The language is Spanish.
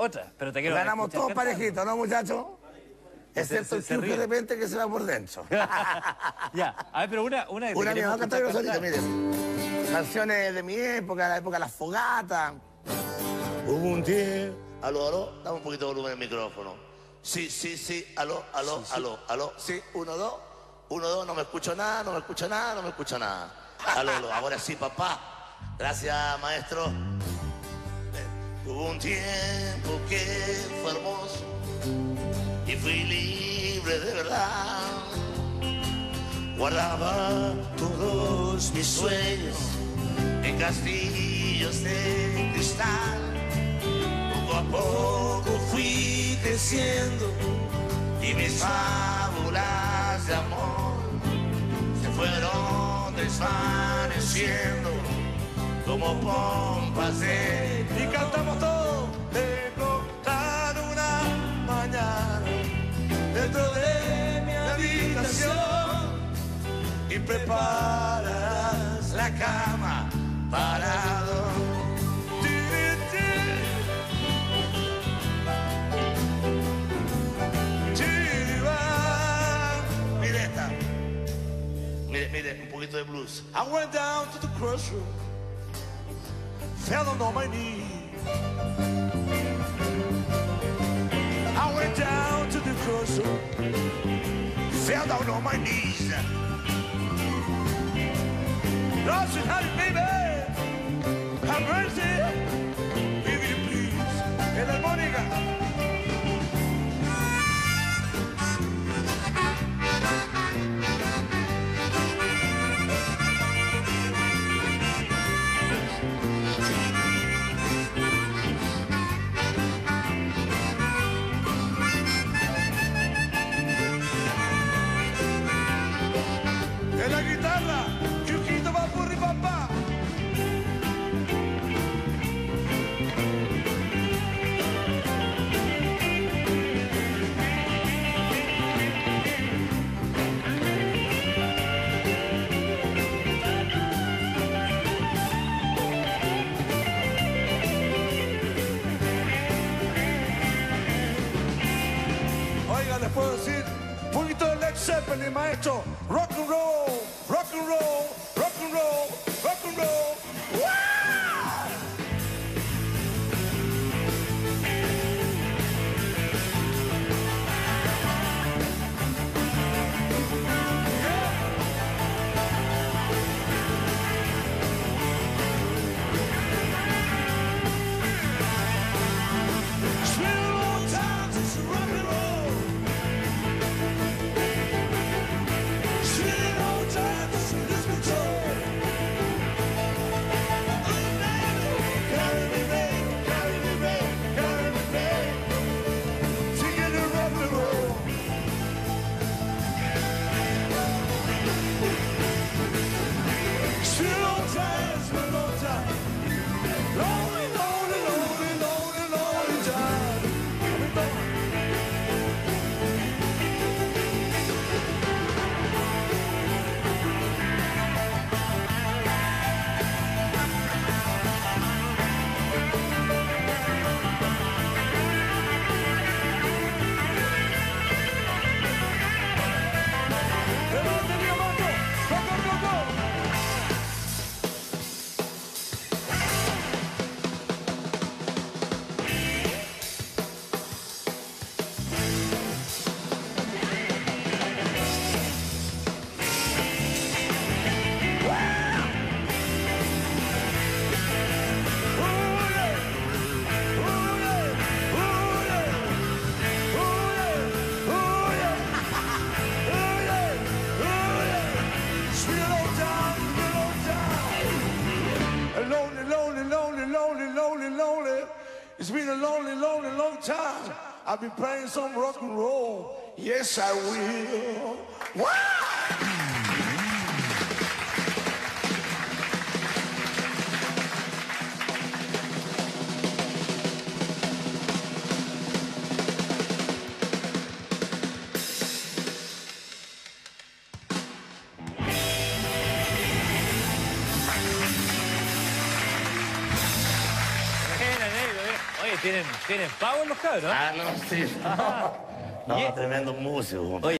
Otra, pero te quiero Ganamos escuchar todos parejitos, ¿no, muchachos? Excepto se- el se club de repente que se va por dentro. ya, a ver, pero una, una que Una a cantar miren. Canciones de mi época, la época de las fogatas. Hubo un tiempo. Aló, aló, dame un poquito de volumen al micrófono. Sí, sí, sí, aló, aló, aló, aló, sí, uno, dos, uno, dos, no me escucho nada, no me escucho nada, no me escucho nada. Aló, aló, ahora sí, papá. Gracias, maestro. Hubo un tiempo que fue hermoso y fui libre de verdad. Guardaba todos mis sueños en castillos de cristal. Poco a poco fui creciendo y mis fábulas de amor se fueron desvaneciendo como pompas de... y preparas la cama para dos. Mire esta. Mire, mire, un poquito de blues. I went down to the crossroad, fell on my knees. I went down to the crossroad, fell down on my knees. Lord should help me, babe. Have mercy. Oiga, les puedo decir un poquito de Led Zeppelin, maestro. Rock and roll, rock and roll, rock and roll, rock and roll. It's been a lonely, lonely, long time. I've been playing some rock and roll. Yes, I will. Wow! Eh. Oye, ¿Tienen, tienen power los cabros? Ah, no, sí. No, no Y- tremendo músico. compadre.